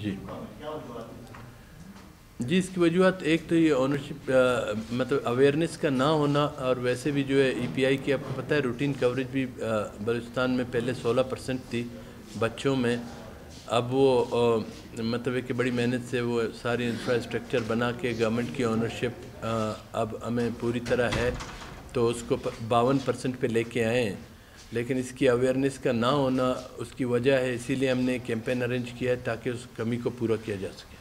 جی۔ جی اس کی وجوہات ایک تو یہ اونرشپ مطلب اویئرنیس کا نہ ہونا اور ویسے بھی جو ہے ای پی آئی کی، آپ کو پتہ ہے روٹین کوریج بھی بلوچستان میں پہلے سولہ پرسنٹ تھی بچوں میں۔ اب وہ مطلب کہ بڑی محنت سے وہ ساری انفراسٹرکچر بنا کے گورنمنٹ کی اونرشپ اب ہمیں پوری طرح ہے تو اس کو باون پرسنٹ پہ لے کے آئے ہیں۔ لیکن اس کی اویئرنیس کا نہ ہونا اس کی وجہ ہے اسی لیے ہم نے کیمپین ارینج کیا ہے تاکہ اس کمی کو پورا کیا جا سکے۔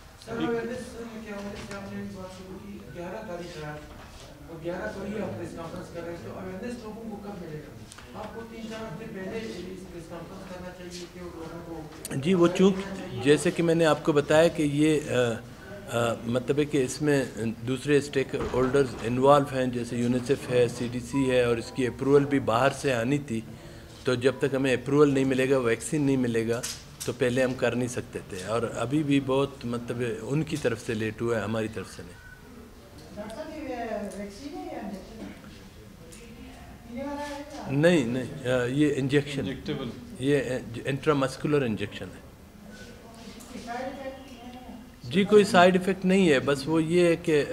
جی وہ چونکہ جیسے کہ میں نے آپ کو بتایا کہ یہ مطلب ہے کہ اس میں دوسرے اسٹیک ہولڈرز انوالو ہیں جیسے یونیسیف ہے سی ڈی سی ہے اور اس کی اپروول بھی باہر سے آنی تھی۔ تو جب تک ہمیں اپروول نہیں ملے گا ویکسین نہیں ملے گا تو پہلے ہم کر نہیں سکتے تھے۔ اور ابھی بھی بہت مطلب ان کی طرف سے لیٹ ہوا ہے ہماری طرف سے نہیں۔ نہیں نہیں یہ انجیکشن یہ انٹرا مسکولر انجیکشن ہے۔ جی کوئی سائیڈ ایفیکٹ نہیں ہے۔ بس وہ یہ ہے کہ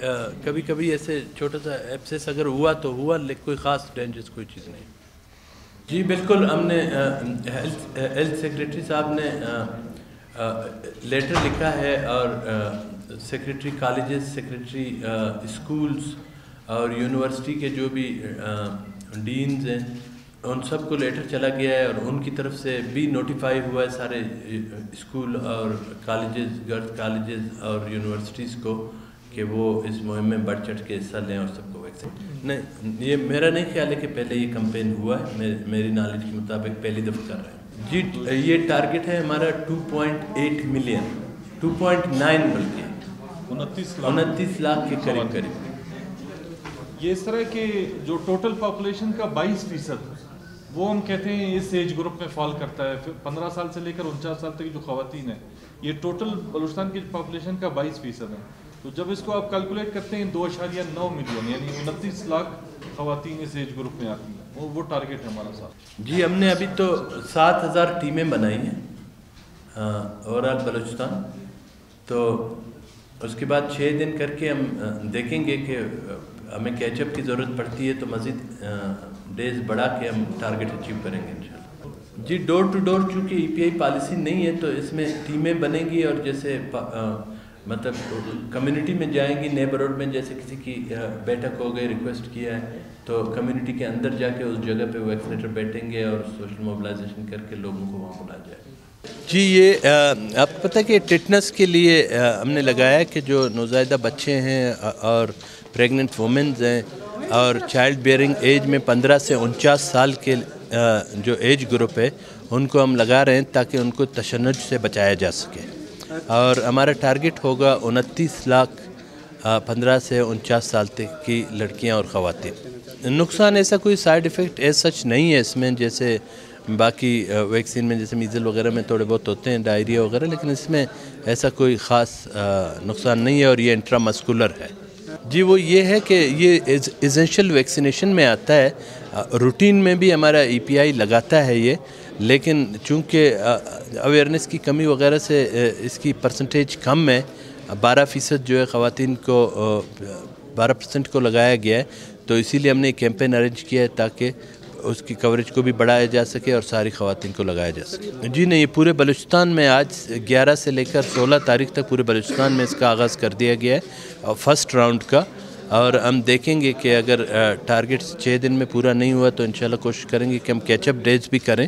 کبھی کبھی ایسے چھوٹا سا ایپسس اگر ہوا تو ہوا لیکن کوئی خاص ڈینجرس کوئی چیز نہیں۔ جی بالکل، ہم نے ہیلتھ سیکریٹری صاحب نے لیٹر لکھا ہے اور سیکریٹری کالجز، سیکریٹری اسکولز اور یونیورسٹی کے جو بھی ڈینز ہیں، ان سب کو لیٹر چلا گیا ہے اور ان کی طرف سے بھی نوٹیفائی ہوا ہے سارے اسکول اور کالجز گرلز کالجز اور یونیورسٹیز کو۔ کہ وہ اس مہم میں بڑھ چڑھ کے حصہ لیں اور سب کو ویکسین نہیں یہ میرا نہیں خیال ہے کہ پہلے یہ کمپین ہوا ہے میری نالج کے مطابق پہلی دفعہ کر رہے ہیں جی یہ ٹارگٹ ہے ہمارا two point eight million two point nine بلکہ۔ انتیس انتیس لاکھ کے قریب قریب۔ یہ اس طرح کہ جو ٹوٹل پاپولیشن کا بائیس فیصد وہ ہم کہتے ہیں اس ایج گروپ میں فال کرتا ہے۔ پندرہ سال سے لے کر انچاس سال تک جو خواتین ہیں یہ ٹوٹل بلوچستان کی پاپولیشن کا بائیس فیصد ہے۔ تو جب اس کو آپ کیلکولیٹ کرتے ہیں دو اشاریہ نو ملین یعنی انتیس لاکھ خواتین اس ایج گروپ میں آتی ہیں۔ وہ ٹارگیٹ ہے ہمارا ساتھ۔ جی ہم نے ابھی تو سات ہزار ٹیمیں بنائی ہیں اوور آل بلوچستان۔ تو اس کے بعد چھ دن کر کے ہم دیکھیں گے کہ ہمیں کیچ اپ کی ضرورت پڑتی ہے تو مزید ڈیز بڑھا کے ہم ٹارگٹ اچیو کریں گے انشاءاللہ۔ جی ڈور ٹو ڈور چونکہ ای پی آئی پالیسی نہیں ہے تو اس میں ٹیمیں بنیں گی اور جیسے مطلب کمیونٹی میں جائیں گی نیبرہڈ میں جیسے کسی کی بیٹھک ہو گئی ریکویسٹ کیا ہے، تو کمیونٹی کے اندر جا کے اس جگہ پہ ویکسینیٹر بیٹھیں گے اور سوشل موبلائزیشن کر کے لوگوں کو وہاں بلا جائے جی یہ آپ کو پتہ ہے کہ ٹیٹنس کے لیے ہم نے لگایا کہ جو نوزائیدہ بچے ہیں اور پریگننٹ وومنز ہیں، اور چائلڈ بیئرنگ ایج میں پندرہ سے انچاس سال کے جو ایج گروپ ہے، ان کو ہم لگا رہے ہیں تاکہ ان کو تشنج سے بچایا جا سکے۔ اور ہمارا ٹارگٹ ہوگا انتیس لاکھ پندرہ سے انچاس سال تک کی لڑکیاں اور خواتین۔ نقصان ایسا کوئی سائیڈ ایفیکٹ ایز سچ نہیں ہے اس میں، جیسے باقی ویکسین میں جیسے میزل وغیرہ میں تھوڑے بہت ہوتے ہیں ڈائریا وغیرہ، لیکن اس میں ایسا کوئی خاص نقصان نہیں ہے اور یہ انٹرا مسکولر ہے۔ جی وہ یہ ہے کہ یہ ایزنشل ویکسینیشن میں آتا ہے۔ روٹین میں بھی ہمارا ای پی آئی لگاتا ہے یہ۔ لیکن چونکہ اویئرنیس کی کمی وغیرہ سے اس کی پرسنٹیج کم ہے، بارہ فیصد جو ہے خواتین کو بارہ پرسنٹ کو لگایا گیا ہے، تو اسی لیے ہم نے کیمپین ارینج کیا ہے تاکہ اس کی کوریج کو بھی بڑھایا جا سکے اور ساری خواتین کو لگایا جا سکے۔ جی نہیں، یہ پورے بلوچستان میں آج گیارہ سے لے کر سولہ تاریخ تک پورے بلوچستان میں اس کا آغاز کر دیا گیا ہے فرسٹ راؤنڈ کا۔ اور ہم دیکھیں گے کہ اگر ٹارگٹ چھ دن میں پورا نہیں ہوا تو انشاءاللہ کوشش کریں گے کہ ہم کیچ اپ ڈیز بھی کریں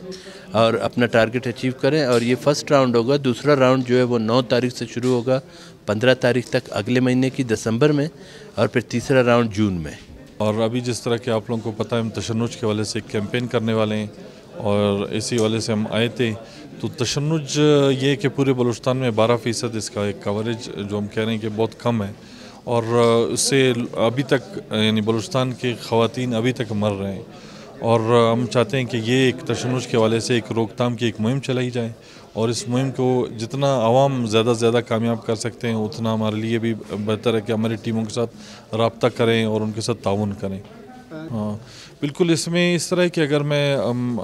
اور اپنا ٹارگٹ اچیو کریں اور یہ فرسٹ راؤنڈ ہوگا. دوسرا راؤنڈ جو ہے وہ نو تاریخ سے شروع ہوگا، پندرہ تاریخ تک اگلے مہینے کی دسمبر میں اور پھر تیسرا راؤنڈ جون میں. اور ابھی جس طرح کہ آپ لوگوں کو پتہ ہے، ہم تشنج کے والے سے ایک کیمپین کرنے والے ہیں اور اسی والے سے ہم آئے تھے. تو تشنج یہ کہ پورے بلوچستان میں بارہ فیصد اس کا ایک کوریج جو ہم کہہ رہے ہیں کہ بہت کم ہے. اور اس سے ابھی تک یعنی بلوچستان کے خواتین ابھی تک مر رہے ہیں۔ اور ہم چاہتے ہیں کہ یہ ایک تشنج کے والے سے ایک روک تھام کی ایک مہم چلائی جائے۔ اور اس مہم کو جتنا عوام زیادہ سے زیادہ کامیاب کر سکتے ہیں، اتنا ہمارے لیے بھی بہتر ہے کہ ہماری ٹیموں کے ساتھ رابطہ کریں اور ان کے ساتھ تعاون کریں۔ ہاں بالکل اس میں اس طرح ہے کہ اگر میں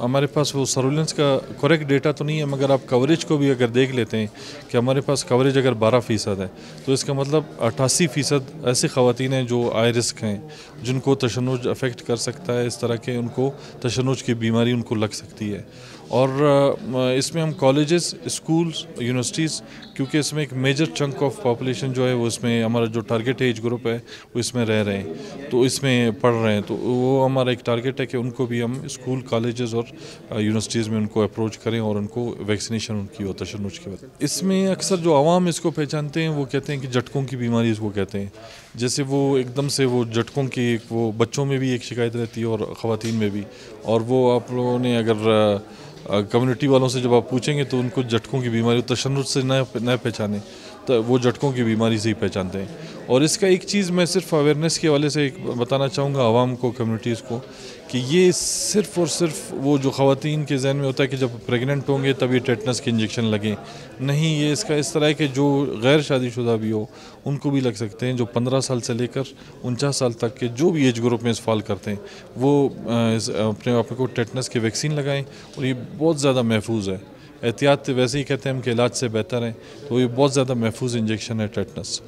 ہمارے پاس وہ سرولنس کا کریکٹ ڈیٹا تو نہیں ہے، مگر آپ کوریج کو بھی اگر دیکھ لیتے ہیں کہ ہمارے پاس کوریج اگر بارہ فیصد ہے، تو اس کا مطلب اٹھاسی فیصد ایسی خواتین ہیں جو آئی رسک ہیں، جن کو تشنج افیکٹ کر سکتا ہے، اس طرح کے ان کو تشنج کی بیماری ان کو لگ سکتی ہے۔ اور اس میں ہم کالجز اسکولس یونیورسٹیز کیونکہ اس میں ایک میجر چنک آف پاپولیشن جو ہے وہ اس میں ہمارا جو ٹارگیٹ ایج گروپ ہے، وہ اس میں رہ رہے ہیں۔ تو اس میں پڑھ رہے ہیں۔ تو وہ ہمارا ایک ٹارگیٹ ہے کہ ان کو بھی ہم اسکول کالجز اور یونیورسٹیز میں ان کو اپروچ کریں اور ان کو ویکسینیشن ان کی ہو تشنج کی وجہ اس میں اکثر جو عوام اس کو پہچانتے ہیں، وہ کہتے ہیں کہ جھٹکوں کی بیماری اس کو کہتے ہیں۔ جیسے وہ ایک دم سے وہ جھٹکوں کی ایک وہ بچوں میں بھی ایک شکایت رہتی ہے اور خواتین میں بھی۔ اور وہ آپ لوگوں نے اگر کمیونٹی والوں سے جب آپ پوچھیں گے تو ان کو جھٹکوں کی بیماری تشنج سے نہ پہچانے۔ وہ جھٹکوں کی بیماری سے ہی پہچانتے ہیں۔ اور اس کا ایک چیز میں صرف اویئرنیس کے حوالے سے بتانا چاہوں گا عوام کو کمیونٹیز کو، کہ یہ صرف اور صرف وہ جو خواتین کے ذہن میں ہوتا ہے کہ جب پریگننٹ ہوں گے تبھی ٹیٹنس کے انجیکشن لگیں۔ نہیں، یہ اس کا اس طرح ہے کہ جو غیر شادی شدہ بھی ہو، ان کو بھی لگ سکتے ہیں جو پندرہ سال سے لے کر انچاس سال تک کے جو بھی ایج گروپ میں اس فال کرتے ہیں، وہ اپنے آپ کو ٹیٹنس کے ویکسین لگائیں اور یہ بہت زیادہ محفوظ ہے۔ احتیاط ویسے ہی کہتے ہیں ہم کہ علاج سے بہتر ہیں، تو یہ بہت زیادہ محفوظ انجیکشن ہے ٹیٹنس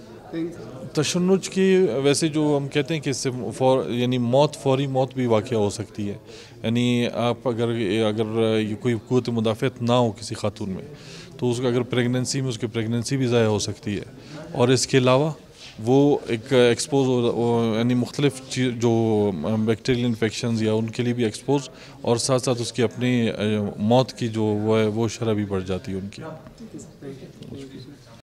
تشنج کی ویسے جو ہم کہتے ہیں کہ اس سے فور یعنی موت، فوری موت بھی واقع ہو سکتی ہے۔ یعنی آپ اگر اگر کوئی قوت مدافعت نہ ہو کسی خاتون میں، تو اس کا اگر پریگننسی میں، اس کی پریگننسی بھی ضائع ہو سکتی ہے۔ اور اس کے علاوہ وہ ایک ایکسپوز یعنی مختلف چیز جو بیکٹیریل انفیکشنز یا ان کے لیے بھی ایکسپوز اور ساتھ ساتھ اس کی اپنی موت کی جو وہ ہے، وہ شرح بھی بڑھ جاتی ہے ان کی۔